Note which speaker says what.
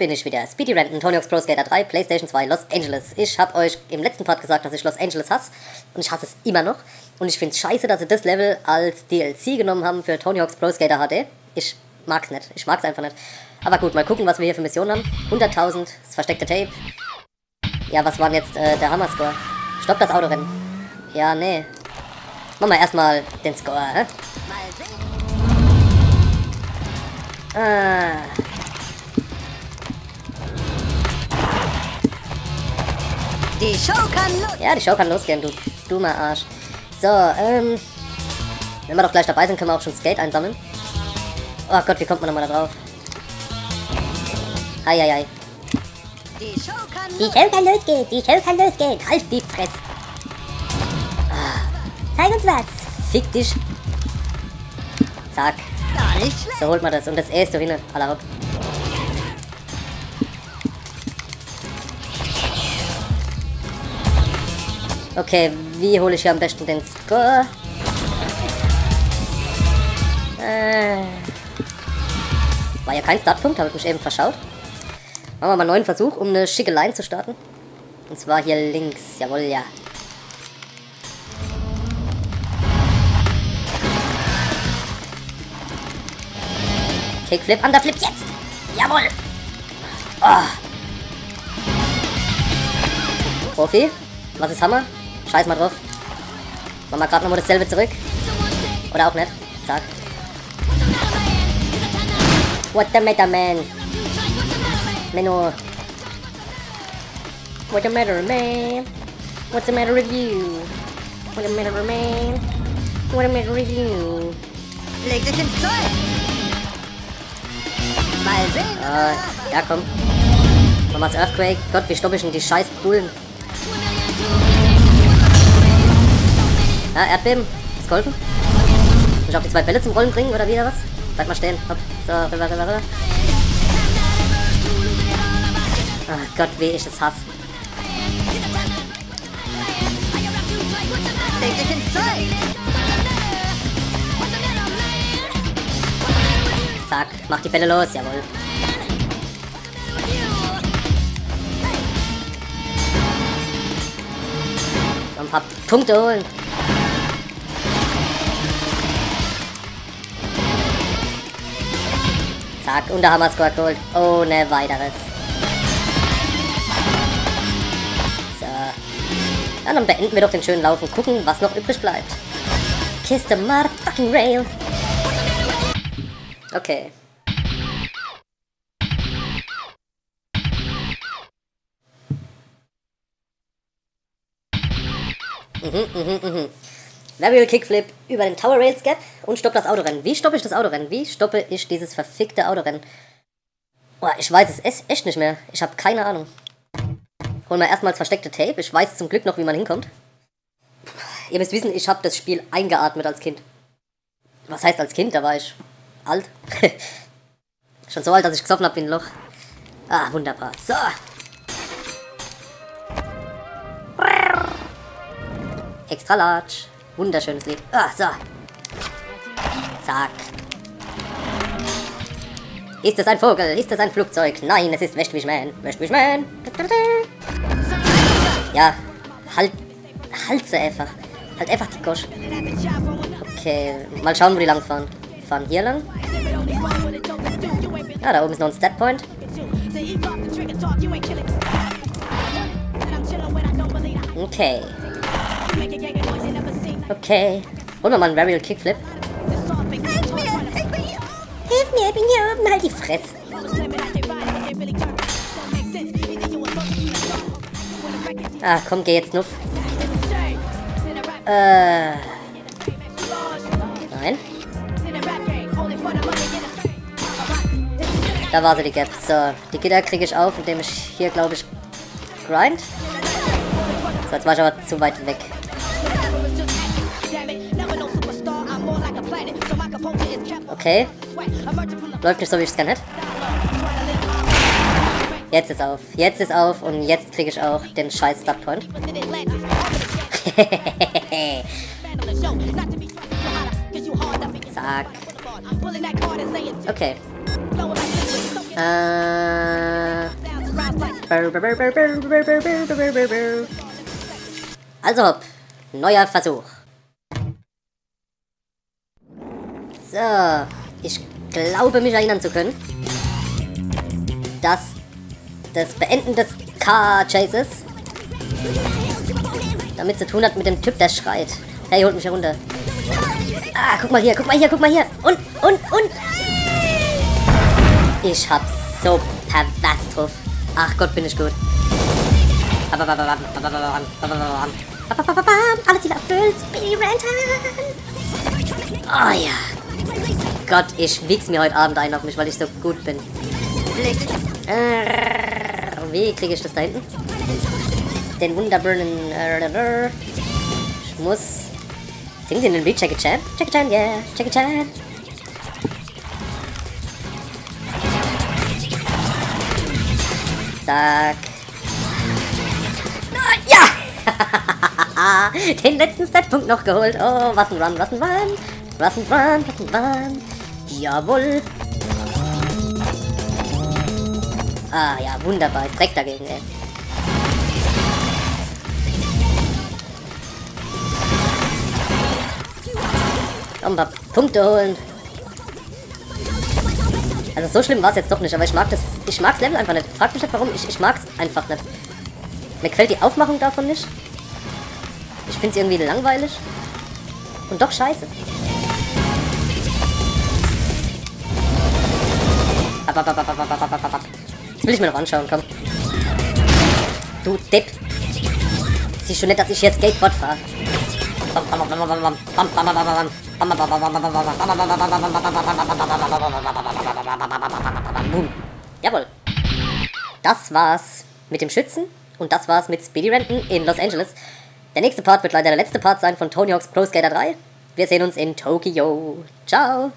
Speaker 1: bin ich wieder. Speedy Renton, Tony Hawk's Pro Skater 3, PlayStation 2, Los Angeles. Ich habe euch im letzten Part gesagt, dass ich Los Angeles hasse. Und ich hasse es immer noch. Und ich finde es scheiße, dass sie das Level als DLC genommen haben für Tony Hawk's Pro Skater HD. Ich mag's nicht. Ich mag's einfach nicht. Aber gut, mal gucken, was wir hier für Missionen haben. 100.000, das versteckte Tape. Ja, was war denn jetzt äh, der Hammer-Score? Stopp das Autorennen. Ja, nee. Machen wir erstmal den Score, hä? Ah.
Speaker 2: Die Show kann los.
Speaker 1: Ja, die Show kann losgehen, du dummer Arsch. So, ähm. Wenn wir doch gleich dabei sind, können wir auch schon Skate einsammeln. Oh Gott, wie kommt man nochmal da drauf? Eieiei.
Speaker 2: Die Show kann
Speaker 1: Die. Show kann losgehen, die Show kann losgehen. Halt die Fresse. Ah. Zeig uns was. Fick dich. Zack. So holt man das. Und das E ist doch hin. Aller hopp. Okay, wie hole ich hier am besten den Score? Äh, war ja kein Startpunkt, habe ich mich eben verschaut. Machen wir mal einen neuen Versuch, um eine schicke Line zu starten. Und zwar hier links. Jawohl, ja. Kickflip, Underflip, jetzt! Jawohl! Oh. Profi, was ist Hammer? Scheiß mal drauf. Machen wir gerade nochmal dasselbe zurück. Oder auch nicht. Zack. What the matter, man? Menno. What the matter, man? What's the matter with you? What the matter, man? What the matter with you?
Speaker 2: Leg dich ins Zeug. Mal sehen.
Speaker 1: Ah, ja, komm. Wir's Earthquake. Gott, wie stopp ich denn die scheiß Bullen? Ja, Erdbeben. Ist geholfen? Muss ich auch die zwei Bälle zum Rollen bringen oder wieder was? Bleib mal stehen. Hopp. So, rüber, rüber, rüber. Ah Gott, wie ich es hasse. Zack, mach die Bälle los, jawohl. Noch ein paar Punkte holen. Zack, und der Hammer-Score geholt. Ohne weiteres. So. Ja, dann beenden wir doch den schönen Lauf und gucken, was noch übrig bleibt. Kiss the motherfucking rail. Okay. Mhm, mhm, mhm. Varial Kickflip über den Tower Rails Gap und stopp das Autorennen. Wie stoppe ich das Autorennen? Wie stoppe ich dieses verfickte Autorennen? Boah, ich weiß es echt nicht mehr. Ich habe keine Ahnung. Holen wir erstmal das versteckte Tape. Ich weiß zum Glück noch, wie man hinkommt. Ihr müsst wissen, ich habe das Spiel eingeatmet als Kind. Was heißt als Kind? Da war ich alt. Schon so alt, dass ich gesoffen habe wie ein Loch. Ah, wunderbar. So. Extra large. Wunderschönes Lied. Ah, so. Zack. Ist es ein Vogel? Ist es ein Flugzeug? Nein, es ist Wäschwischman. Wäschwischman. Ja, halt. Halt sie einfach. Halt einfach die Gosch. Okay, mal schauen, wo die lang fahren. Fahren hier lang. Ja, da oben ist noch ein Stat Point. Okay. Okay. Holen wir mal einen Varial Kickflip.
Speaker 2: Hilf mir. Ich bin hier.
Speaker 1: Hilf mir, ich bin hier oben. Halt die Fresse. Ah, komm, geh jetzt nuff. Äh. Nein. Da war sie, die Gap. So, die Gitter kriege ich auf, indem ich hier, glaube ich, grind. So, jetzt war ich aber zu weit weg. Okay. Läuft nicht so, wie ich es gerne hätte. Jetzt ist auf. Jetzt ist auf und jetzt kriege ich auch den scheiß Startpoint. Zack. Okay. Äh, Also hopp, neuer Versuch. So, ich glaube mich erinnern zu können, dass das Beenden des Car-Chases damit zu tun hat mit dem Typ, der schreit. Hey, holt mich herunter. Ah, guck mal hier, guck mal hier, guck mal hier. Und, und, und. Ich hab's so pervers drauf. Ach Gott, bin ich gut. Alle Ziele erfüllt. Speedy Rantan. Oh ja. Gott, ich wieg's mir heute Abend ein auf mich, weil ich so gut bin. Äh, wie kriege ich das da hinten? Den wunderburnen... Äh, ich muss... Singen Sie den Lied Jackie Chan? Jackie Chan, yeah, Jackie Chan. Zack. Ja! Den letzten Statpunkt noch geholt. Oh, was ein Run, was ein Run. Ein Run. Jawohl. Ah ja, wunderbar. Ist direkt dagegen, ey. Komm, ein Punkte holen. Also so schlimm war es jetzt doch nicht, aber ich mag das. Ich mag's Level einfach nicht. Frag mich nicht warum, ich, ich mag's einfach nicht. Mir gefällt die Aufmachung davon nicht. Ich find's irgendwie langweilig. Und doch scheiße. Ab. Will ich mir noch anschauen, komm. Du Depp. Siehst du nett, dass ich hier Skateboard fahre? Boom. Jawohl. Das war's mit dem Schützen und das war's mit Speedy Renton in Los Angeles. Der nächste Part wird leider der letzte Part sein von Tony Hawk's Pro Skater 3. Wir sehen uns in Tokio. Ciao.